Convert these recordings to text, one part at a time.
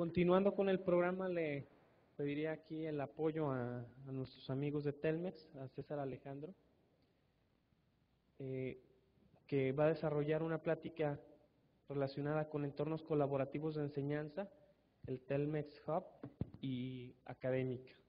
continuando con el programa, le pediría aquí el apoyo a, nuestros amigos de Telmex, a César Alejandro, eh, que va a desarrollar una plática relacionada con entornos colaborativos de enseñanza, el Telmex Hub y académica.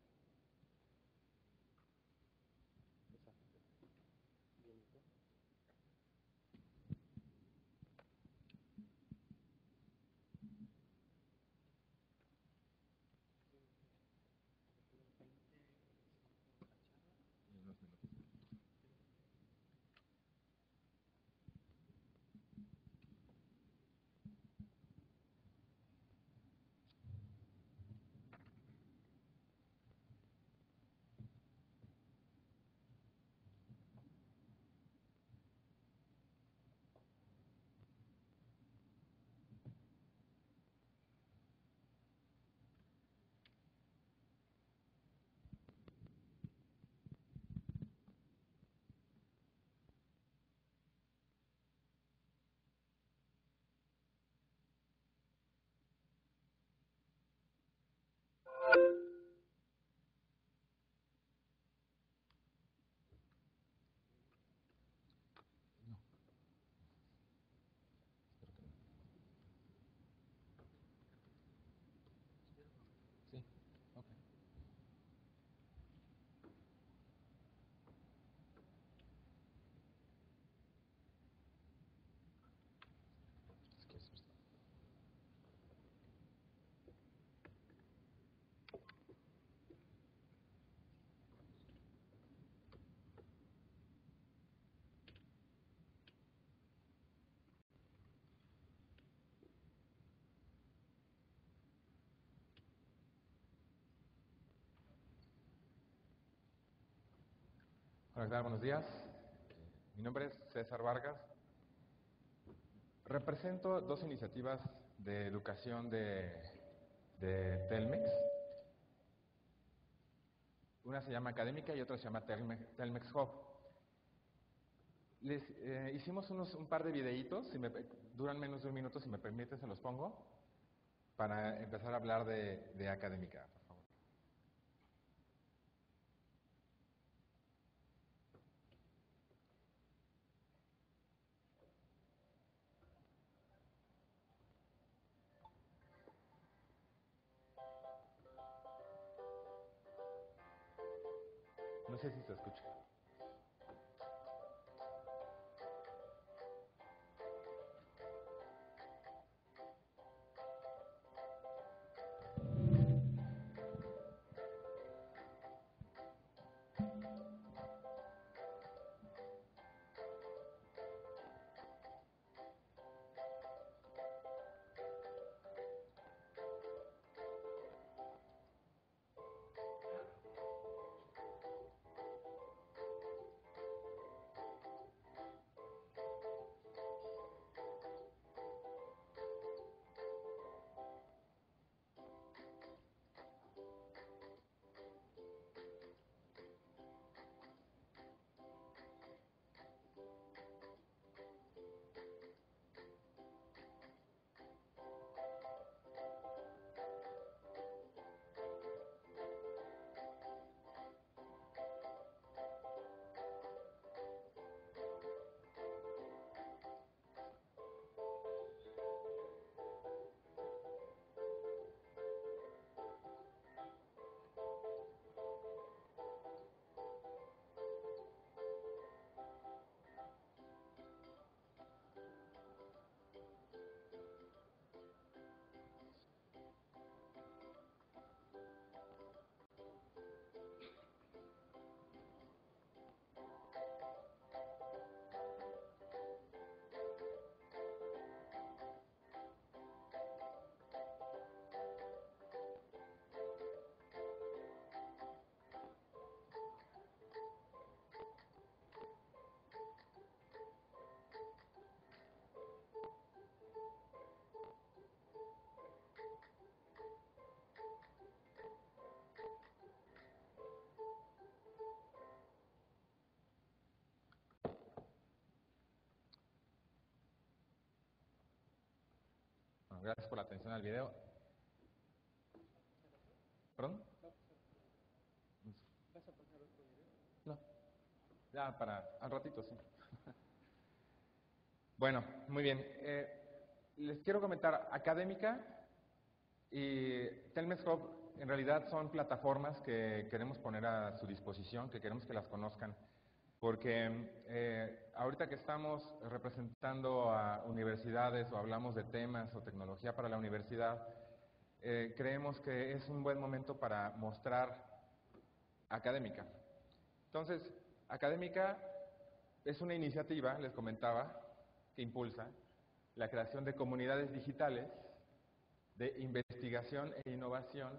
Buenos días. Mi nombre es César Vargas. Represento dos iniciativas de educación de, de Telmex. Una se llama Académica y otra se llama Telmex, Telmex Hub. Les eh, hicimos unos, un par de videitos, si me, duran menos de un minuto, si me permite, se los pongo, para empezar a hablar de Académica, No sé si se escucha. Gracias por la atención al video. ¿Perdón? No. Ya, para, al ratito, sí. bueno, muy bien. Eh, les quiero comentar, académica y Telmex Hub en realidad son plataformas que queremos poner a su disposición, que queremos que las conozcan, porque eh, ahorita que estamos representando a universidades o hablamos de temas o tecnología para la universidad, eh, creemos que es un buen momento para mostrar académica. Entonces, académica es una iniciativa, les comentaba, que impulsa la creación de comunidades digitales de investigación e innovación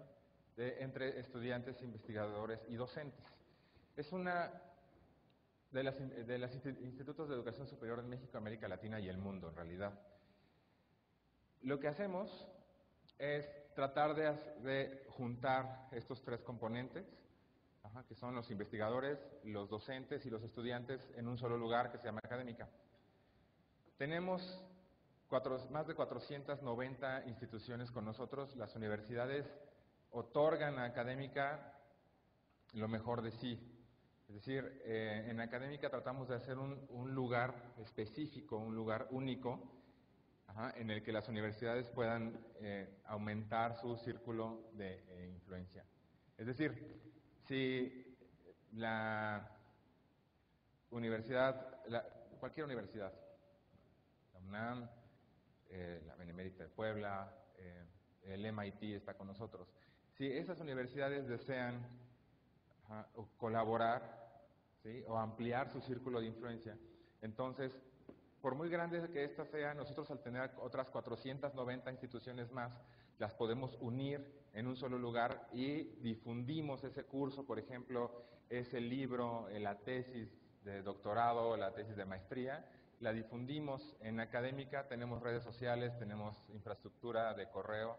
entre estudiantes, investigadores y docentes. Es una de las, de los institutos de educación superior en México, América Latina y el mundo, en realidad. Lo que hacemos es tratar de, de juntar estos tres componentes, que son los investigadores, los docentes y los estudiantes en un solo lugar que se llama académica. Tenemos más de 490 instituciones con nosotros. Las universidades otorgan a académica lo mejor de sí. Es decir, eh, en académica tratamos de hacer un, lugar específico, un lugar único, en el que las universidades puedan eh, aumentar su círculo de eh, influencia. Es decir, si la universidad, cualquier universidad, la UNAM, eh, la Benemérita de Puebla, el MIT está con nosotros. Si esas universidades desean colaborar o ampliar su círculo de influencia, entonces, por muy grande que ésta sea, nosotros al tener otras 490 instituciones más, las podemos unir en un solo lugar y difundimos ese curso, por ejemplo, ese libro, eh, la tesis de doctorado, la tesis de maestría, la difundimos en académica, tenemos redes sociales, tenemos infraestructura de correo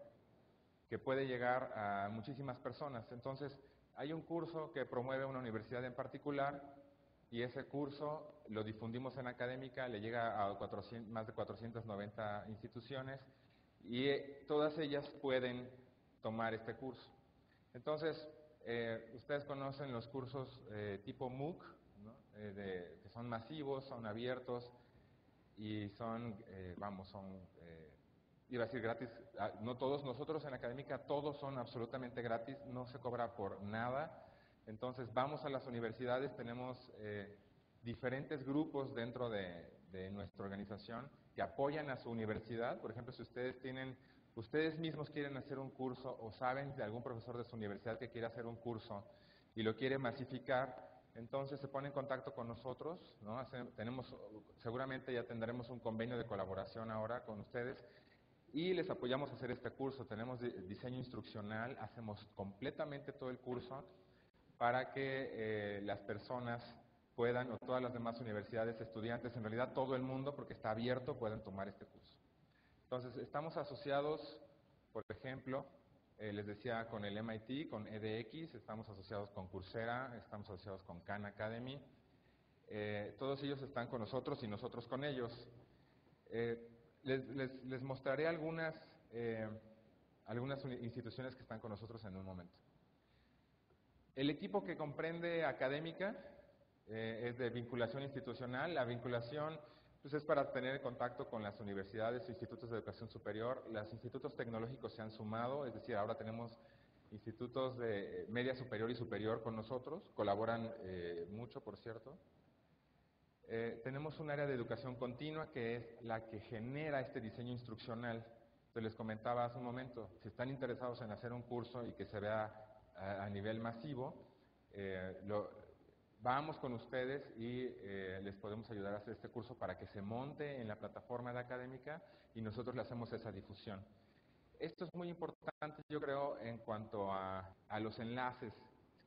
que puede llegar a muchísimas personas. Entonces, hay un curso que promueve una universidad en particular y ese curso lo difundimos en académica, le llega a más de 490 instituciones y eh, todas ellas pueden tomar este curso. Entonces, eh, ustedes conocen los cursos eh, tipo MOOC, que son masivos, son abiertos, y son, vamos, son, iba a decir gratis, ah, no todos, nosotros en académica todos son absolutamente gratis, no se cobra por nada, entonces vamos a las universidades, tenemos eh, diferentes grupos dentro de, de nuestra organización que apoyan a su universidad, por ejemplo, si ustedes tienen, ustedes mismos quieren hacer un curso o saben de algún profesor de su universidad que quiere hacer un curso y lo quiere masificar, entonces se pone en contacto con nosotros, ¿no? tenemos, seguramente ya tendremos un convenio de colaboración ahora con ustedes y les apoyamos a hacer este curso. Tenemos diseño instruccional, hacemos completamente todo el curso para que eh, las personas puedan, o todas las demás universidades, estudiantes, en realidad todo el mundo, porque está abierto, puedan tomar este curso. Entonces, estamos asociados, por ejemplo, eh, les decía con el MIT, con EDX, estamos asociados con Coursera, estamos asociados con Khan Academy. Eh, todos ellos están con nosotros y nosotros con ellos. Les, mostraré algunas, algunas instituciones que están con nosotros en un momento. El equipo que comprende académica es de vinculación institucional. La vinculación pues es para tener contacto con las universidades e institutos de educación superior. Los institutos tecnológicos se han sumado, es decir, ahora tenemos institutos de media superior y superior con nosotros, colaboran eh, mucho, por cierto. Eh, tenemos un área de educación continua que es la que genera este diseño instruccional. Entonces les comentaba hace un momento, si están interesados en hacer un curso y que se vea a, nivel masivo, eh, lo, vamos con ustedes y eh, les podemos ayudar a hacer este curso para que se monte en la plataforma de académica y nosotros le hacemos esa difusión. Esto es muy importante, yo creo, en cuanto a, los enlaces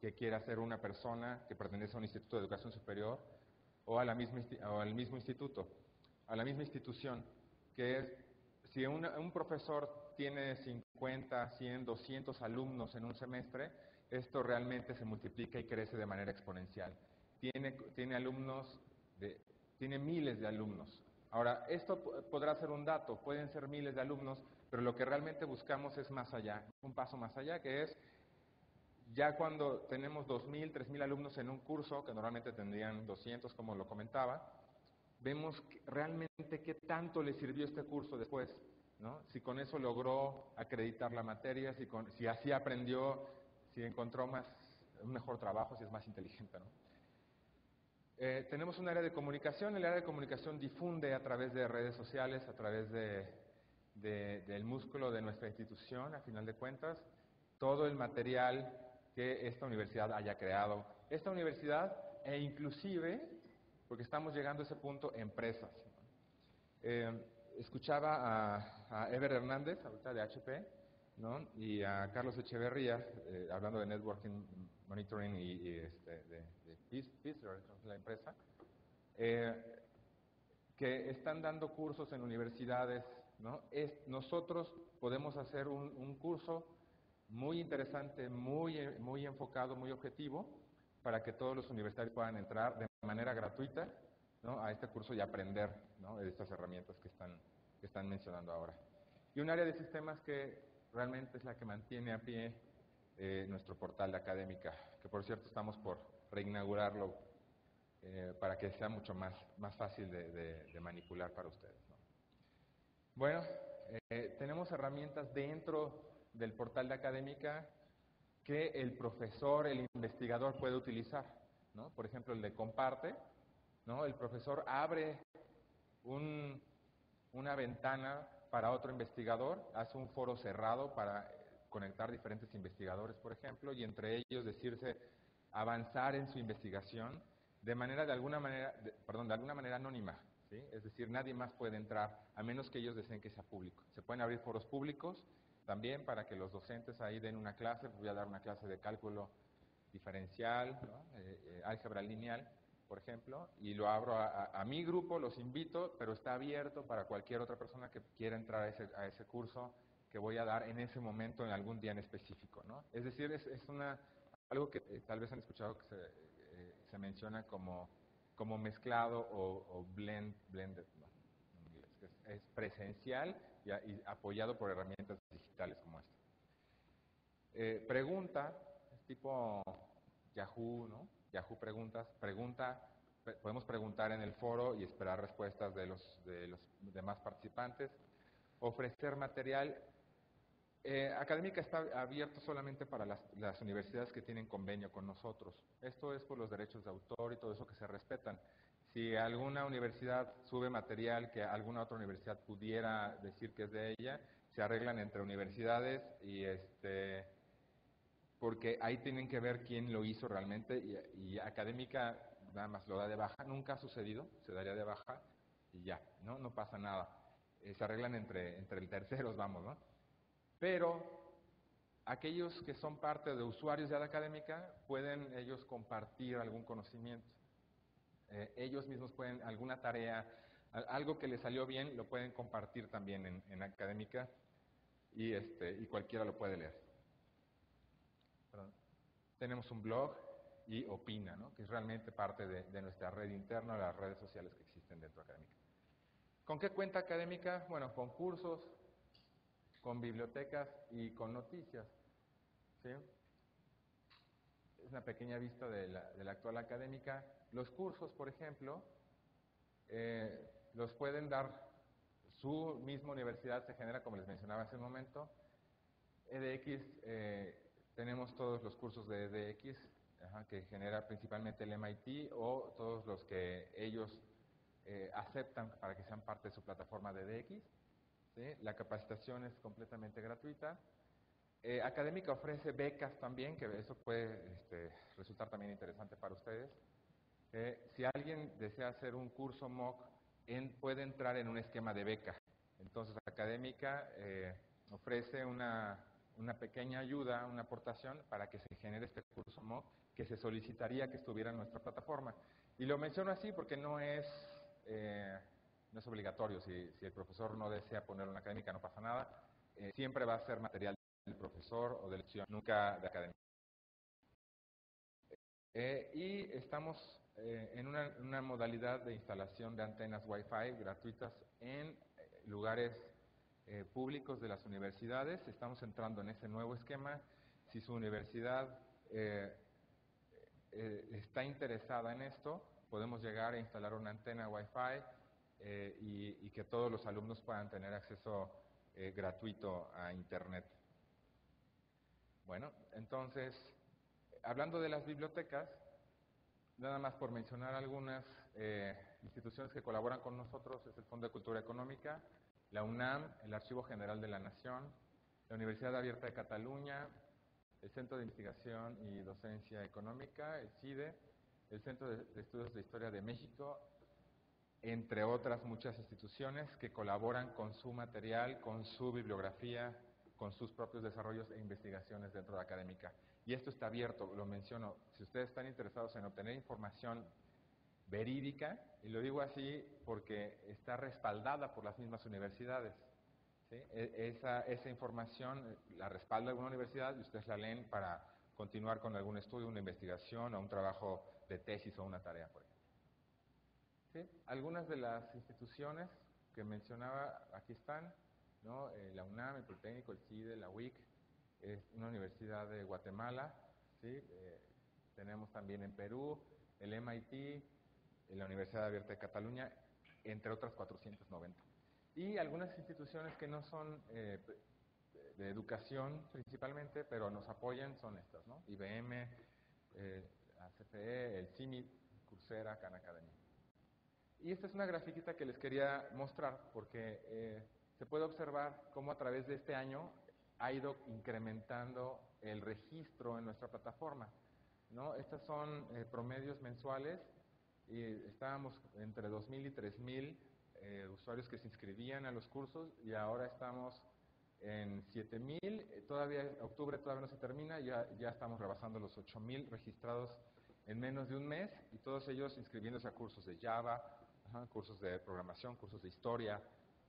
que quiera hacer una persona que pertenece a un instituto de educación superior o, a la misma, o al mismo instituto, a la misma institución, que es, si un profesor tiene 50, 100, 200 alumnos en un semestre, esto realmente se multiplica y crece de manera exponencial. Tiene, tiene alumnos, de, tiene miles de alumnos. Ahora, esto podrá ser un dato, pueden ser miles de alumnos, pero lo que realmente buscamos es más allá, un paso más allá, que es Ya cuando tenemos 2.000, 3.000 alumnos en un curso, que normalmente tendrían 200, como lo comentaba, vemos realmente qué tanto le sirvió este curso después. ¿no? Si con eso logró acreditar la materia, si, con, si así aprendió, si encontró más, un mejor trabajo, si es más inteligente. ¿no? Eh, tenemos un área de comunicación, el área de comunicación difunde a través de redes sociales, a través de, de, del músculo de nuestra institución, a final de cuentas, todo el material que esta universidad haya creado. Esta universidad e inclusive, porque estamos llegando a ese punto, empresas. Eh, escuchaba a, a, Ever Hernández, ahorita de HP, ¿no? y a Carlos Echeverría, eh, hablando de networking monitoring y, y este, de, de Pfizer, la empresa, eh, que están dando cursos en universidades. ¿no? Es, nosotros podemos hacer un, un curso muy interesante, muy, muy enfocado, muy objetivo, para que todos los universitarios puedan entrar de manera gratuita a este curso y aprender de estas herramientas que están, que están mencionando ahora. Y un área de sistemas que realmente es la que mantiene a pie eh, nuestro portal de académica, que por cierto estamos por reinaugurarlo eh, para que sea mucho más, más fácil de, manipular para ustedes. ¿no? Bueno, eh, tenemos herramientas dentro del portal de académica que el profesor, el investigador puede utilizar. ¿no? Por ejemplo, el de comparte, ¿no? el profesor abre un, una ventana para otro investigador, hace un foro cerrado para conectar diferentes investigadores, por ejemplo, y entre ellos decirse avanzar en su investigación de manera de alguna manera, de, perdón, de alguna manera anónima, ¿sí? Es decir, nadie más puede entrar a menos que ellos deseen que sea público. Se pueden abrir foros públicos también para que los docentes ahí den una clase, voy a dar una clase de cálculo diferencial, ¿no? eh, eh, álgebra lineal, por ejemplo, y lo abro a, a, a, mi grupo, los invito, pero está abierto para cualquier otra persona que quiera entrar a ese, a ese curso que voy a dar en ese momento, en algún día en específico. ¿no? Es decir, es, es una, algo que eh, tal vez han escuchado que se, eh, se menciona como, como mezclado o, o blend, blended, ¿no? es, es, presencial y, apoyado por herramientas digitales como esta. Eh, pregunta, tipo Yahoo, ¿no? Yahoo Preguntas, pregunta, podemos preguntar en el foro y esperar respuestas de los, de los demás participantes. Ofrecer material. Eh, Académica está abierto solamente para las, las, universidades que tienen convenio con nosotros. Esto es por los derechos de autor y todo eso que se respetan. Si alguna universidad sube material que alguna otra universidad pudiera decir que es de ella, se arreglan entre universidades y este porque ahí tienen que ver quién lo hizo realmente y, académica nada más lo da de baja, nunca ha sucedido, se daría de baja y ya, no, no pasa nada, eh, se arreglan entre, entre terceros, vamos, ¿no? Pero aquellos que son parte de usuarios de la académica pueden ellos compartir algún conocimiento, eh, ellos mismos pueden, alguna tarea, algo que les salió bien, lo pueden compartir también en, en académica y, este, y cualquiera lo puede leer tenemos un blog y Opina, ¿no? que es realmente parte de, de, nuestra red interna, las redes sociales que existen dentro de Académica. ¿Con qué cuenta Académica? Bueno, con cursos, con bibliotecas y con noticias. ¿sí? Es una pequeña vista de la, actual académica. Los cursos, por ejemplo, eh, los pueden dar su misma universidad, se genera, como les mencionaba hace un momento, EDX eh, tenemos todos los cursos de EDX que genera principalmente el MIT o todos los que ellos eh, aceptan para que sean parte de su plataforma de EDX. La capacitación es completamente gratuita. Eh, Académica ofrece becas también, que eso puede este, resultar también interesante para ustedes. Eh, si alguien desea hacer un curso MOOC, puede entrar en un esquema de beca. Entonces, Académica eh, ofrece una una pequeña ayuda, una aportación para que se genere este curso MOOC que se solicitaría que estuviera en nuestra plataforma. Y lo menciono así porque no es, no es obligatorio. Si, el profesor no desea ponerlo en académica, no pasa nada. Siempre va a ser material del profesor o de lección, nunca de académica. Eh, y estamos eh, en una, modalidad de instalación de antenas Wi-Fi gratuitas en lugares eh, públicos de las universidades. Estamos entrando en ese nuevo esquema. Si su universidad está interesada en esto, podemos llegar a instalar una antena Wi-Fi y, que todos los alumnos puedan tener acceso gratuito a Internet. Bueno, entonces, hablando de las bibliotecas, nada más por mencionar algunas eh, instituciones que colaboran con nosotros, es el Fondo de Cultura Económica, la UNAM, el Archivo General de la Nación, la Universidad Abierta de Cataluña, el Centro de Investigación y Docencia Económica, el CIDE, el Centro de Estudios de Historia de México, entre otras muchas instituciones que colaboran con su material, con su bibliografía, con sus propios desarrollos e investigaciones dentro de la académica. Y esto está abierto, lo menciono, si ustedes están interesados en obtener información verídica, y lo digo así porque está respaldada por las mismas universidades. ¿sí? E, esa, esa información la respalda alguna universidad y ustedes la leen para continuar con algún estudio, una investigación o un trabajo de tesis o una tarea, por ejemplo. ¿Sí? Algunas de las instituciones que mencionaba aquí están, Eh, la UNAM, el Politécnico, el CIDE, la UIC, es una universidad de Guatemala. Eh, tenemos también en Perú, el MIT, la Universidad Abierta de Cataluña, entre otras 490. Y algunas instituciones que no son eh, de educación principalmente, pero nos apoyan son estas, ¿no? IBM, eh, la CFE, el CIMIT, Coursera, Khan Academy. Y esta es una grafiquita que les quería mostrar porque eh, se puede observar cómo a través de este año ha ido incrementando el registro en nuestra plataforma. ¿no? Estos son eh, promedios mensuales y estábamos entre 2.000 y 3.000 eh, usuarios que se inscribían a los cursos y ahora estamos en 7.000, eh, todavía octubre todavía no se termina, ya, ya estamos rebasando los 8.000 registrados en menos de un mes y todos ellos inscribiéndose a cursos de Java, cursos de programación, cursos de historia.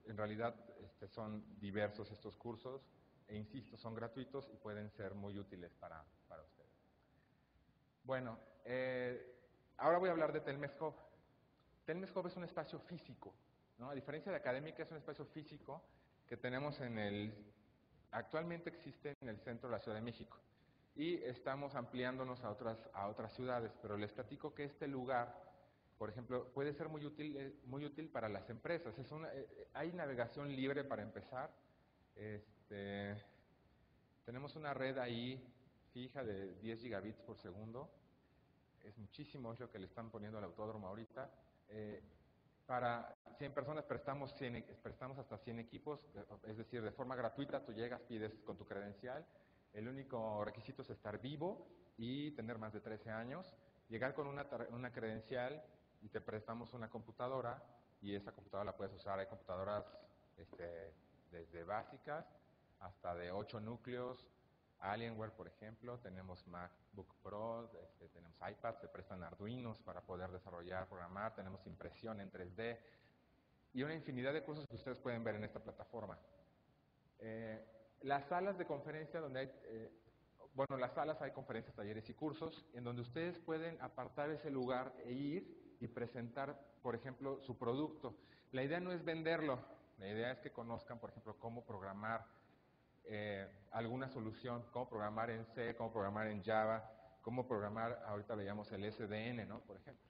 En realidad este, son diversos estos cursos e insisto, son gratuitos y pueden ser muy útiles para, para ustedes. Bueno, eh, ahora voy a hablar de Telmes Hub. Telmes Hub es un espacio físico, ¿no? A diferencia de académica, es un espacio físico que tenemos en el, actualmente existe en el centro de la Ciudad de México. Y estamos ampliándonos a otras, a otras ciudades, pero les platico que este lugar, por ejemplo, puede ser muy útil, eh, muy útil para las empresas. Es una, eh, hay navegación libre para empezar. Este, tenemos una red ahí fija de 10 gigabits por segundo. Es muchísimo, es lo que le están poniendo al autódromo ahorita. Eh, para 100 personas prestamos, 100, prestamos hasta 100 equipos, es decir, de forma gratuita tú llegas, pides con tu credencial. El único requisito es estar vivo y tener más de 13 años. Llegar con una, una credencial y te prestamos una computadora y esa computadora la puedes usar. Hay computadoras este, desde básicas hasta de 8 núcleos, Alienware, por ejemplo, tenemos MacBook Pro, este, tenemos iPad, se prestan Arduinos para poder desarrollar, programar, tenemos impresión en 3D y una infinidad de cosas que ustedes pueden ver en esta plataforma. Eh, las salas de conferencia donde hay, eh, bueno, las salas hay conferencias, talleres y cursos en donde ustedes pueden apartar ese lugar e ir y presentar, por ejemplo, su producto. La idea no es venderlo, la idea es que conozcan, por ejemplo, cómo programar eh, alguna solución, cómo programar en C, cómo programar en Java, cómo programar, ahorita veíamos el SDN, ¿no? Por ejemplo.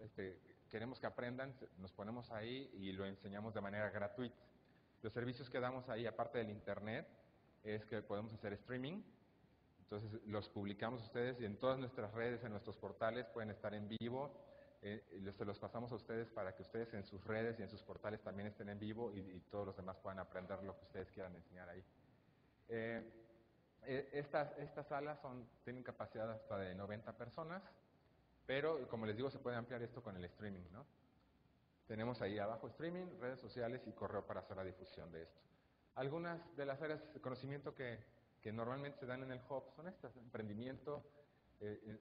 Este, queremos que aprendan, nos ponemos ahí y lo enseñamos de manera gratuita. Los servicios que damos ahí, aparte del Internet, es que podemos hacer streaming, entonces los publicamos ustedes y en todas nuestras redes, en nuestros portales, pueden estar en vivo, eh, se los pasamos a ustedes para que ustedes en sus redes y en sus portales también estén en vivo y, y todos los demás puedan aprender lo que ustedes quieran enseñar ahí. Eh, eh, estas, estas salas son, tienen capacidad hasta de 90 personas, pero como les digo, se puede ampliar esto con el streaming, ¿no? Tenemos ahí abajo streaming, redes sociales y correo para hacer la difusión de esto. Algunas de las áreas de conocimiento que, que normalmente se dan en el hub son estas, emprendimiento, eh,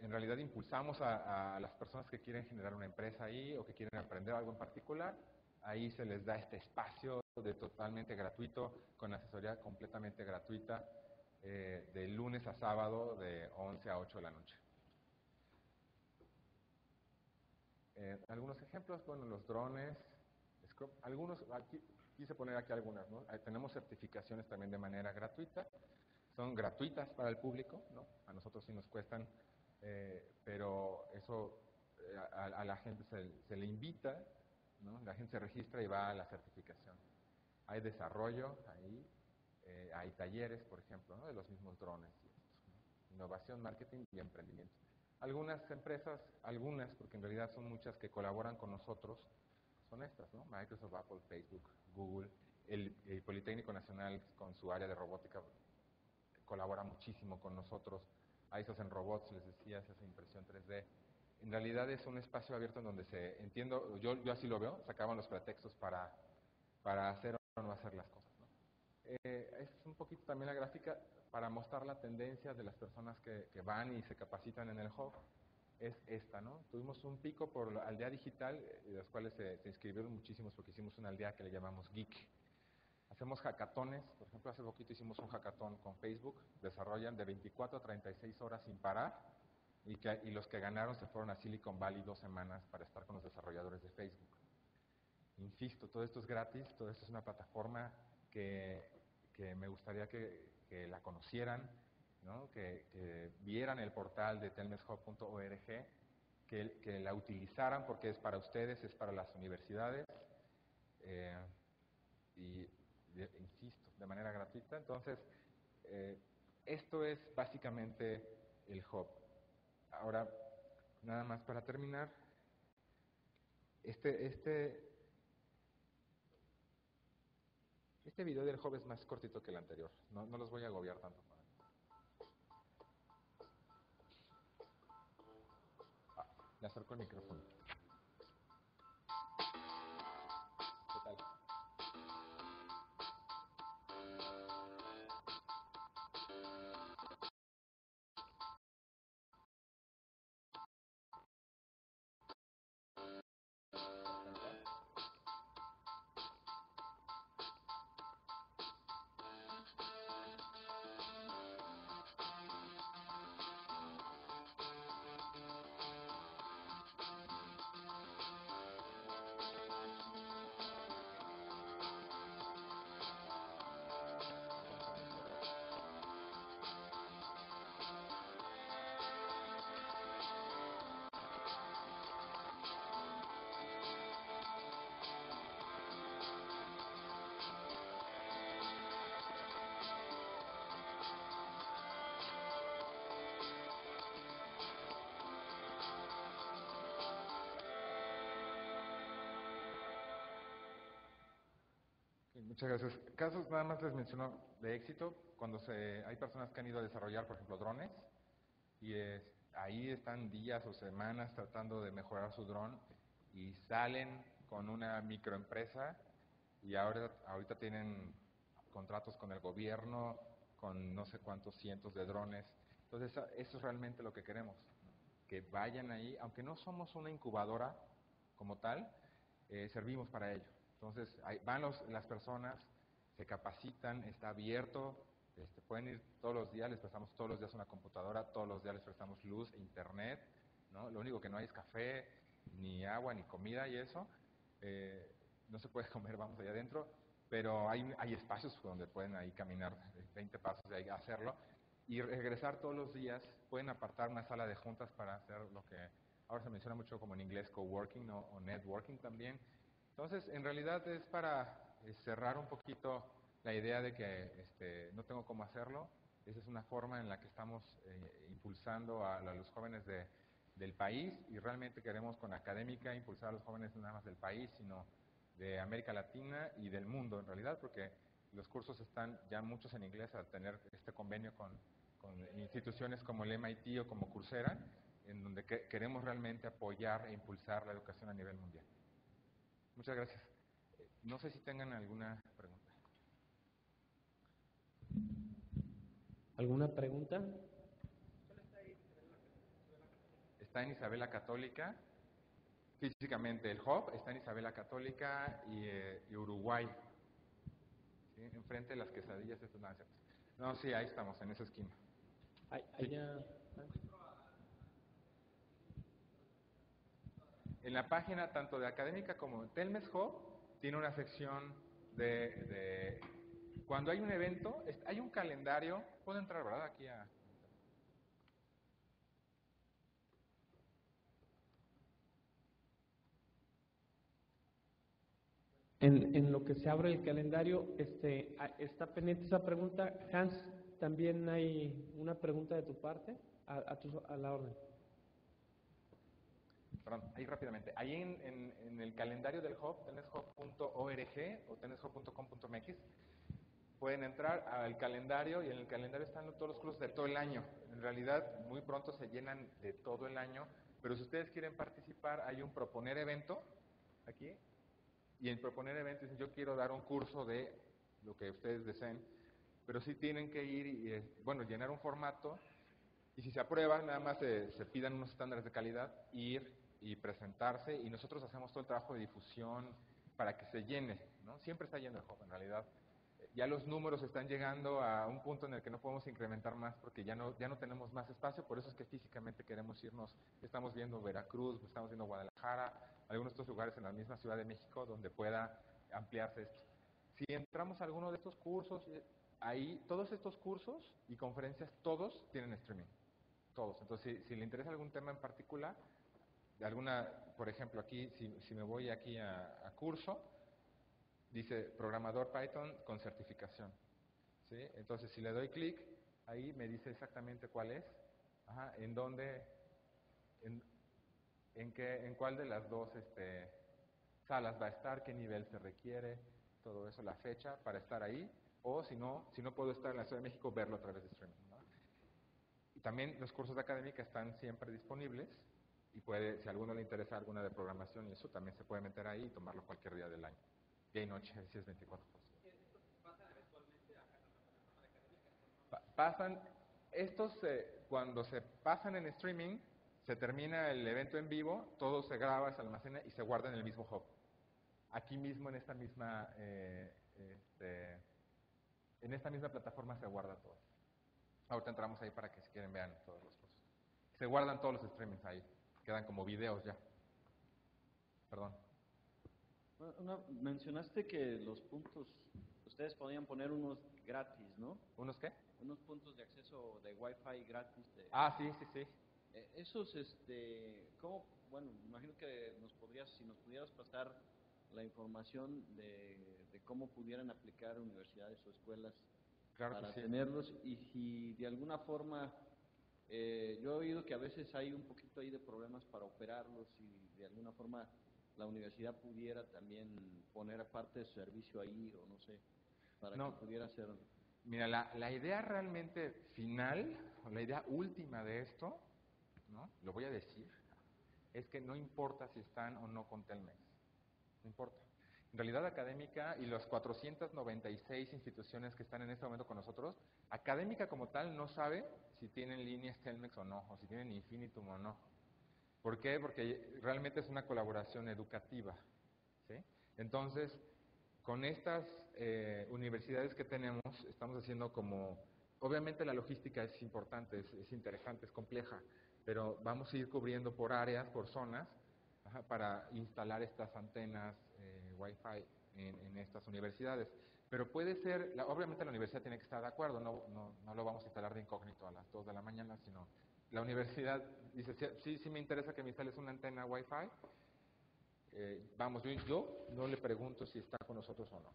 en realidad impulsamos a, las personas que quieren generar una empresa ahí o que quieren aprender algo en particular, ahí se les da este espacio de totalmente gratuito, con asesoría completamente gratuita, eh, de lunes a sábado de 11 a 8 de la noche. Eh, algunos ejemplos, bueno, los drones, algunos, aquí, quise poner aquí algunas, ¿no? tenemos certificaciones también de manera gratuita, son gratuitas para el público, ¿no? A nosotros sí nos cuestan, eh, pero eso eh, a, a la gente se, le invita, ¿no? La gente se registra y va a la certificación. Hay desarrollo ahí, eh, hay talleres, por ejemplo, de los mismos drones. y esto, ¿no? Innovación, marketing y emprendimiento. Algunas empresas, algunas, porque en realidad son muchas que colaboran con nosotros, son estas, ¿no? Microsoft, Apple, Facebook, Google, el Politécnico Nacional con su área de robótica colabora muchísimo con nosotros. Ahí se hacen robots, les decía, se hace impresión 3D. En realidad es un espacio abierto en donde se, entiendo, yo, yo así lo veo, sacaban los pretextos para, para hacer o no hacer las cosas. ¿no? Eh, es un poquito también la gráfica para mostrar la tendencia de las personas que, que van y se capacitan en el hub. Es esta, ¿no? Tuvimos un pico por la aldea digital, eh, de los cuales se, se inscribieron muchísimos porque hicimos una aldea que le llamamos Geek. Hacemos hackatones, por ejemplo, hace poquito hicimos un hackatón con Facebook, desarrollan de 24 a 36 horas sin parar y, que, y los que ganaron se fueron a Silicon Valley dos semanas para estar con los desarrolladores de Facebook. Insisto, todo esto es gratis, todo esto es una plataforma que, que me gustaría que, que la conocieran, ¿no? que, vieran el portal de telmeshub.org, que, que, la utilizaran porque es para ustedes, es para las universidades. Eh, y de, insisto, de manera gratuita. Entonces, eh, esto es básicamente el hub. Ahora, nada más para terminar, este, este, este video del hub es más cortito que el anterior. No, no los voy a agobiar tanto. Ah, le acerco el micrófono. Muchas gracias. Casos nada más les menciono de éxito, cuando se, hay personas que han ido a desarrollar, por ejemplo, drones, y es, ahí están días o semanas tratando de mejorar su dron y salen con una microempresa y ahora ahorita tienen contratos con el gobierno, con no sé cuántos cientos de drones. Entonces, eso es realmente lo que queremos, que vayan ahí, aunque no somos una incubadora como tal, eh, servimos para ello. Entonces, van los, las personas, se capacitan, está abierto, este, pueden ir todos los días, les prestamos todos los días una computadora, todos los días les prestamos luz, internet, ¿no? Lo único que no hay es café, ni agua, ni comida y eso. Eh, no se puede comer, vamos allá adentro, pero hay, espacios donde pueden ahí caminar 20 pasos de ahí hacerlo y regresar todos los días, pueden apartar una sala de juntas para hacer lo que ahora se menciona mucho como en inglés coworking ¿no? o networking también, entonces, en realidad es para eh, cerrar un poquito la idea de que este, no tengo cómo hacerlo. Esa es una forma en la que estamos eh, impulsando a, los jóvenes de, del país y realmente queremos con Académica impulsar a los jóvenes no nada más del país, sino de América Latina y del mundo en realidad, porque los cursos están ya muchos en inglés al tener este convenio con, instituciones como el MIT o como Coursera, en donde que, queremos realmente apoyar e impulsar la educación a nivel mundial. Muchas gracias. No sé si tengan alguna pregunta. ¿Alguna pregunta? Está en Isabela Católica. Físicamente el hub está en Isabela Católica y, eh, y Uruguay. ¿Sí? Enfrente de las quesadillas. No, no, sí, ahí estamos, en esa esquina. Ay, allá. En la página tanto de Académica como Telmes Hub tiene una sección de, de Cuando hay un evento, hay un calendario, puedo entrar, ¿verdad? Aquí a... En, en lo que se abre el calendario, este, está pendiente esa pregunta. Hans, también hay una pregunta de tu parte, a, a, tu- a la orden. Perdón, ahí rápidamente. Ahí en, el calendario del hub, teneshub.org o teneshub.com.mx, pueden entrar al calendario y en el calendario están todos los cursos de todo el año. En realidad, muy pronto se llenan de todo el año, pero si ustedes quieren participar, hay un proponer evento aquí, y en proponer evento dicen, yo quiero dar un curso de lo que ustedes deseen, pero sí tienen que ir y, eh, bueno, llenar un formato y si se aprueba, nada más se, se pidan unos estándares de calidad, ir y presentarse, y nosotros hacemos todo el trabajo de difusión para que se llene, ¿no? Siempre está lleno el hub, en realidad. Ya los números están llegando a un punto en el que no podemos incrementar más porque ya no, ya no tenemos más espacio, por eso es que físicamente queremos irnos. Estamos viendo Veracruz, estamos viendo Guadalajara, algunos de estos lugares en la misma Ciudad de México donde pueda ampliarse esto. Si entramos a alguno de estos cursos, eh, ahí todos estos cursos y conferencias, todos tienen streaming. Todos. Entonces, si, si le interesa algún tema en particular, de alguna, por ejemplo, aquí, si, si me voy aquí a, curso, dice programador Python con certificación. ¿sí? Entonces, si le doy clic, ahí me dice exactamente cuál es, ajá, en dónde, en, en, qué, en cuál de las dos este, salas va a estar, qué nivel se requiere, todo eso, la fecha para estar ahí, o si no, si no puedo estar en la Ciudad de México, verlo a través de streaming. Y también los cursos de académica están siempre disponibles y puede, si a alguno le interesa alguna de programación y eso, también se puede meter ahí y tomarlo cualquier día del año. Día y noche, si es 24 horas. Pa- Pasan, estos eh, cuando se pasan en streaming, se termina el evento en vivo, todo se graba, se almacena y se guarda en el mismo hub. Aquí mismo en esta misma, eh, este, en esta misma plataforma se guarda todo. Ahorita entramos ahí para que si quieren vean todos los cursos. Se guardan todos los streamings ahí, quedan como videos ya. Perdón. Bueno, mencionaste que los puntos, ustedes podían poner unos gratis, ¿no? ¿Unos qué? Unos puntos de acceso de Wi-Fi gratis. De, Ah, sí, sí, sí. Eh, esos, este, ¿cómo? Bueno, imagino que nos podrías, si nos pudieras pasar la información de, de cómo pudieran aplicar universidades o escuelas Claro para sí. tenerlos y si de alguna forma, eh, yo he oído que a veces hay un poquito ahí de problemas para operarlos y de alguna forma la universidad pudiera también poner aparte de su servicio ahí o no sé, para No. que pudiera ser... Mira, la, la idea realmente final, o la idea última de esto, ¿no? Lo voy a decir, es que no importa si están o no con Telmex. No importa. Realidad académica y las 496 instituciones que están en este momento con nosotros, académica como tal no sabe si tienen líneas Telmex o no, o si tienen Infinitum o no. ¿Por qué? Porque realmente es una colaboración educativa. ¿sí? Entonces, con estas eh, universidades que tenemos, estamos haciendo como, obviamente la logística es importante, es, es interesante, es compleja, pero vamos a ir cubriendo por áreas, por zonas, para instalar estas antenas Wi-Fi en, estas universidades. Pero puede ser, obviamente la universidad tiene que estar de acuerdo, no, no, no lo vamos a instalar de incógnito a las 2 de la mañana, sino la universidad dice, "Sí, sí, me interesa que me instales una antena Wi-Fi, eh, vamos, yo, yo no le pregunto si está con nosotros o no.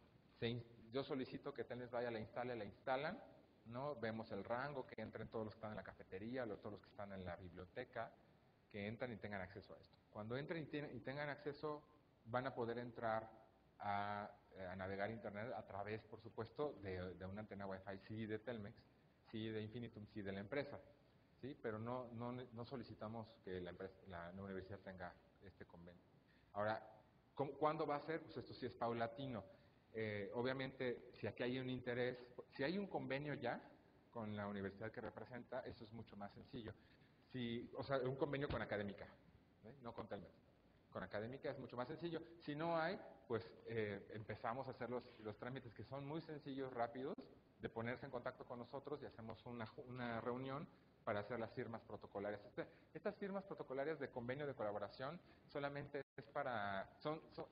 Yo solicito que Telmex vaya, la instale, la instalan, ¿no? Vemos el rango, que entren todos los que están en la cafetería, todos los que están en la biblioteca, que entran y tengan acceso a esto. Cuando entren y, y tengan acceso, van a poder entrar a, eh, a navegar internet a través, por supuesto, de, una antena Wi-Fi, sí de Telmex, sí de Infinitum, sí de la empresa, ¿sí? Pero no, no, no solicitamos que la, empresa, la, universidad tenga este convenio. Ahora, ¿cómo- ¿cuándo va a ser? Pues esto sí es paulatino. Eh, obviamente, si aquí hay un interés, si hay un convenio ya con la universidad que representa, eso es mucho más sencillo. Si, o sea, un convenio con académica, ¿eh? no con Telmex. Con académica es mucho más sencillo. Si no hay, pues eh, empezamos a hacer los, los trámites que son muy sencillos, rápidos, de ponerse en contacto con nosotros y hacemos una, una reunión para hacer las firmas protocolarias. Este- estas firmas protocolarias de convenio de colaboración solamente es para, son, son-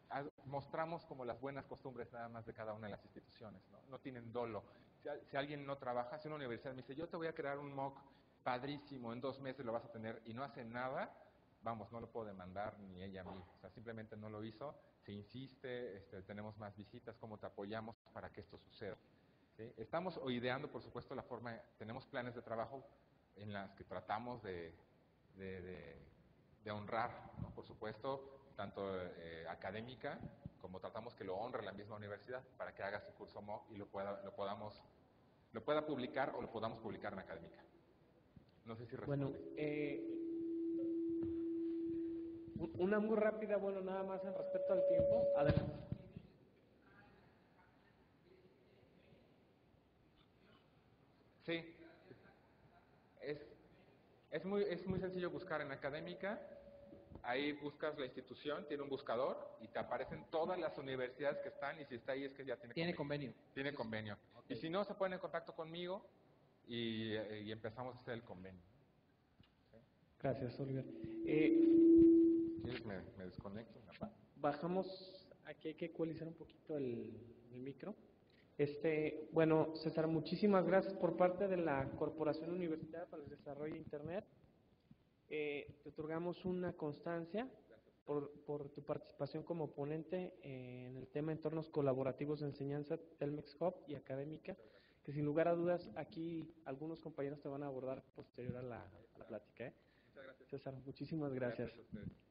mostramos como las buenas costumbres nada más de cada una de las instituciones, ¿no? No tienen dolo. Si, si alguien no trabaja, si una universidad me dice, yo te voy a crear un MOOC padrísimo, en dos meses lo vas a tener y no hace nada, vamos, no lo puedo demandar ni ella a mí. O sea, simplemente no lo hizo, se insiste, este, tenemos más visitas, cómo te apoyamos para que esto suceda. ¿sí? Estamos ideando, por supuesto, la forma, tenemos planes de trabajo en las que tratamos de, de- de- de honrar, ¿no? por supuesto, tanto eh, académica como tratamos que lo honre la misma universidad para que haga su curso MOOC y lo, pueda, lo, podamos, lo pueda publicar o lo podamos publicar en académica. No sé si responde. Bueno, eh, una muy rápida, bueno, nada más en respecto al tiempo. Adelante. Sí. Es, es, muy, es muy sencillo buscar en académica. Ahí buscas la institución, tiene un buscador y te aparecen todas las universidades que están y si está ahí es que ya tiene, Tiene convenio. Tiene convenio. Y si no, se ponen en contacto conmigo y, eh, y empezamos a hacer el convenio. Gracias, Oliver. Eh, ¿Quieres me, me desconecto? bajamos, aquí hay que ecualizar un poquito el, el micro. Este, bueno, César, muchísimas gracias por parte de la Corporación Universitaria para el Desarrollo de Internet. Eh, te otorgamos una constancia por, por tu participación como ponente en el tema entornos colaborativos de enseñanza Telmex Hub y académica, que sin lugar a dudas aquí algunos compañeros te van a abordar posterior a la, a la plática. ¿eh? Muchas gracias. César, muchísimas gracias. a ustedes. Gracias.